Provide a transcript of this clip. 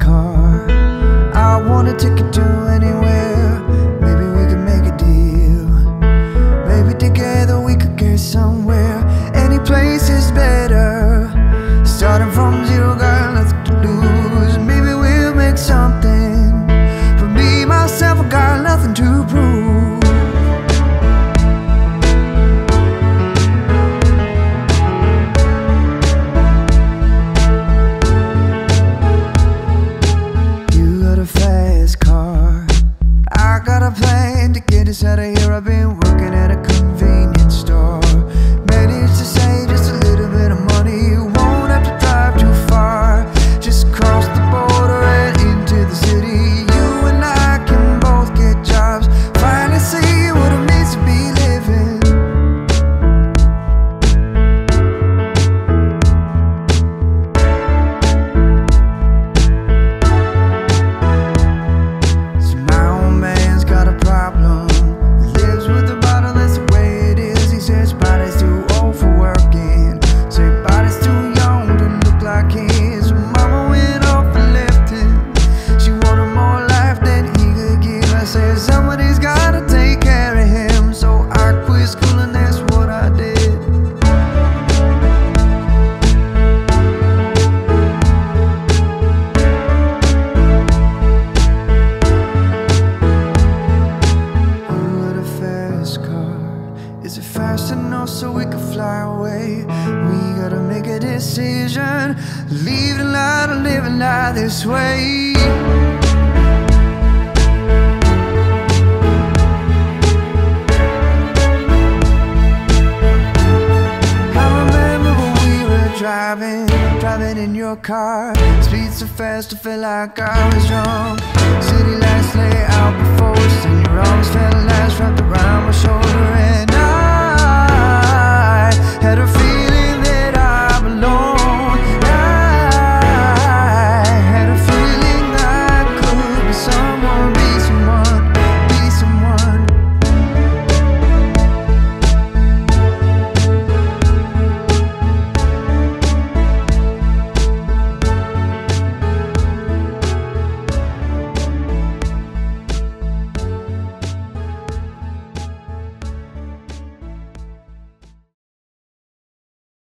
car. I wanna take to Just out somebody's gotta take care of him. So I quit school and that's what I did. Got a fast car. Is it fast enough so we can fly away? We gotta make a decision. Leave the light or live and die this way. Driving, driving in your car. Speed so fast, I felt like I was drunk. City lights